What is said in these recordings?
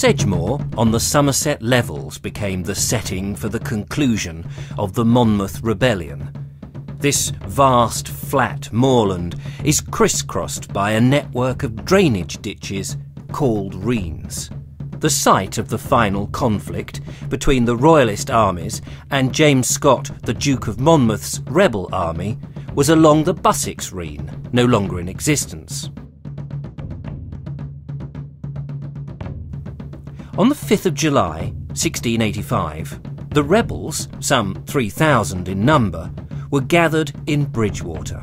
Sedgemoor on the Somerset Levels became the setting for the conclusion of the Monmouth Rebellion. This vast, flat moorland is crisscrossed by a network of drainage ditches called reens. The site of the final conflict between the Royalist armies and James Scott, the Duke of Monmouth's rebel army, was along the Bussex Reen, no longer in existence. On the 5th of July, 1685, the rebels, some 3,000 in number, were gathered in Bridgwater.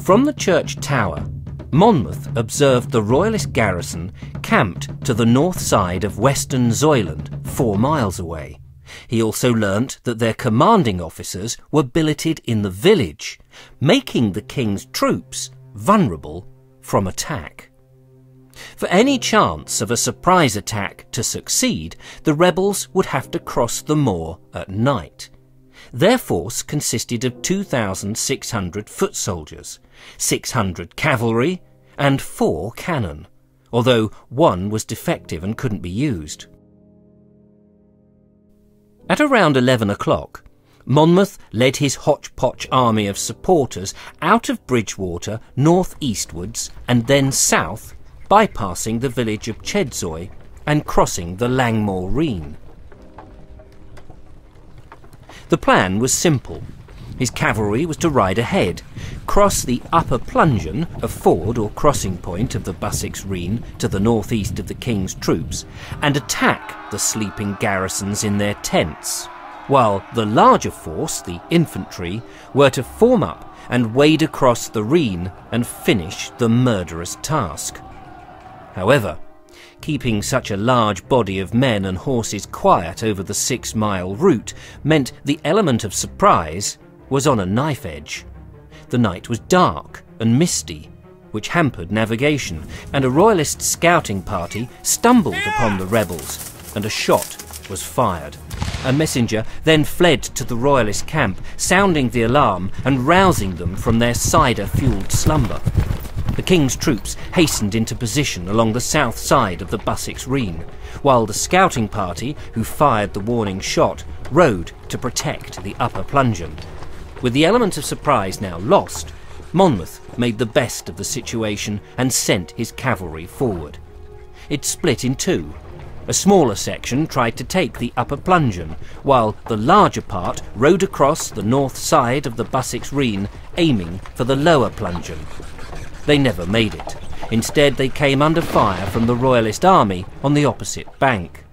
From the church tower, Monmouth observed the royalist garrison camped to the north side of Westonzoyland, four miles away. He also learnt that their commanding officers were billeted in the village, making the king's troops vulnerable from attack. For any chance of a surprise attack to succeed, the rebels would have to cross the moor at night. Their force consisted of 2,600 foot soldiers, 600 cavalry, and four cannon, although one was defective and couldn't be used. At around 11 o'clock, Monmouth led his hodgepodge army of supporters out of Bridgwater north eastwards and then south bypassing the village of Chedzoy and crossing the Langmoor Reen. The plan was simple. His cavalry was to ride ahead, cross the upper plungeon, a ford or crossing point of the Bussex Reen to the northeast of the King's troops, and attack the sleeping garrisons in their tents, while the larger force, the infantry, were to form up and wade across the Reen and finish the murderous task. However, keeping such a large body of men and horses quiet over the six mile route meant the element of surprise was on a knife edge. The night was dark and misty, which hampered navigation, and a royalist scouting party stumbled upon the rebels, and a shot was fired. A messenger then fled to the royalist camp, sounding the alarm and rousing them from their cider fueled slumber. The King's troops hastened into position along the south side of the Bussex Reen, while the scouting party, who fired the warning shot, rode to protect the upper plungeon. With the element of surprise now lost, Monmouth made the best of the situation and sent his cavalry forward. It split in two. A smaller section tried to take the upper plungeon, while the larger part rode across the north side of the Bussex Reen, aiming for the lower plungeon. They never made it. Instead, they came under fire from the Royalist army on the opposite bank.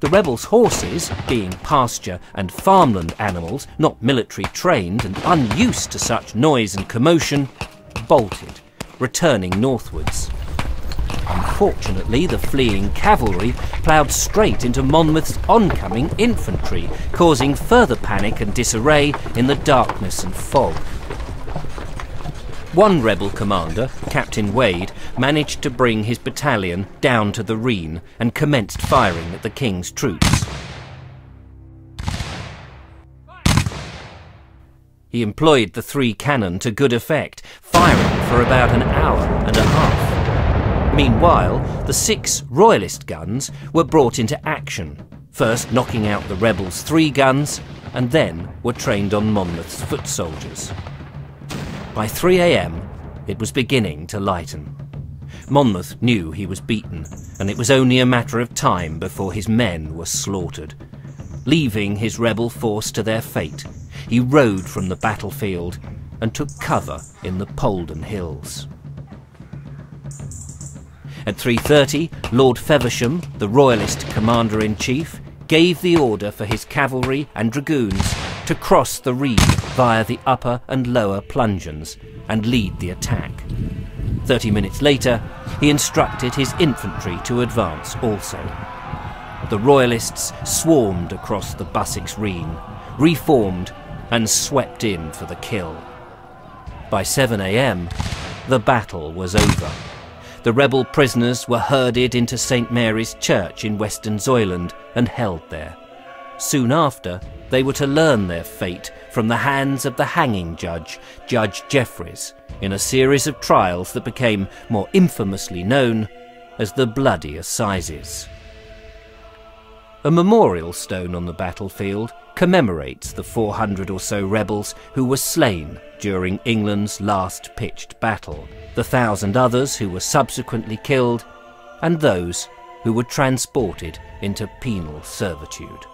The rebels' horses, being pasture and farmland animals, not military trained and unused to such noise and commotion, bolted, returning northwards. Unfortunately, the fleeing cavalry ploughed straight into Monmouth's oncoming infantry, causing further panic and disarray in the darkness and fog. One rebel commander, Captain Wade, managed to bring his battalion down to the Reen and commenced firing at the King's troops. He employed the three cannon to good effect, firing for about an hour and a half. Meanwhile, the six Royalist guns were brought into action, first knocking out the rebels' three guns, and then were trained on Monmouth's foot soldiers. By 3 a.m., it was beginning to lighten. Monmouth knew he was beaten, and it was only a matter of time before his men were slaughtered. Leaving his rebel force to their fate, he rode from the battlefield and took cover in the Polden Hills. At 3.30, Lord Feversham, the Royalist Commander-in-Chief, gave the order for his cavalry and dragoons to cross the Reen via the upper and lower plungeons and lead the attack. Thirty minutes later, he instructed his infantry to advance also. The Royalists swarmed across the Bussex Reen, reformed, and swept in for the kill. By 7 a.m., the battle was over. The rebel prisoners were herded into St Mary's Church in Westonzoyland and held there. Soon after, they were to learn their fate from the hands of the hanging judge, Judge Jeffreys, in a series of trials that became more infamously known as the Bloody Assizes. A memorial stone on the battlefield commemorates the 400 or so rebels who were slain during England's last pitched battle, the thousand others who were subsequently killed, and those who were transported into penal servitude.